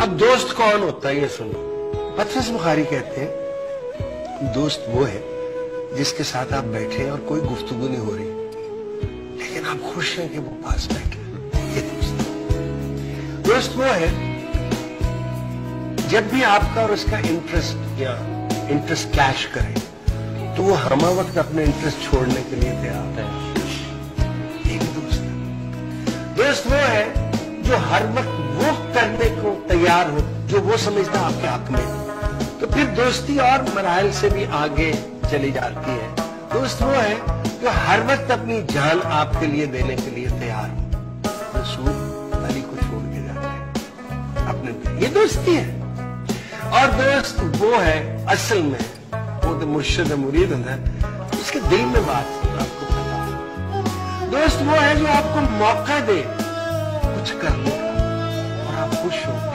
अब दोस्त कौन होता है, ये सुनो। पत्रस बुखारी कहते हैं, दोस्त वो है जिसके साथ आप बैठे और कोई गुफ्तगु नहीं हो रही। लेकिन आप खुश हैं कि वो पास बैठे ये दोस्त। दोस्त वो है, जब भी आपका और उसका इंटरेस्ट या इंटरेस्ट क्लैश करे तो वो हम वक्त अपने इंटरेस्ट छोड़ने के लिए तैयार है। भी दोस्त। दोस्त वो है जो हर वक्त वो करने को तैयार हो, जो वो समझता आपके हक में। तो फिर दोस्ती और मराहल से भी आगे चली जाती है। दोस्त वो है जो हर वक्त अपनी जान आपके लिए देने के लिए तैयार हो। रसूल अली को छोड़ के जाते हैं। अपने ये दोस्ती है। और दोस्त वो है, असल में, वो तो मुर्शद मुरीद है। उसके दिल में बात आपको पता दोस्त वो है जो आपको मौका दे कुछ करने का, और आप खुश हो।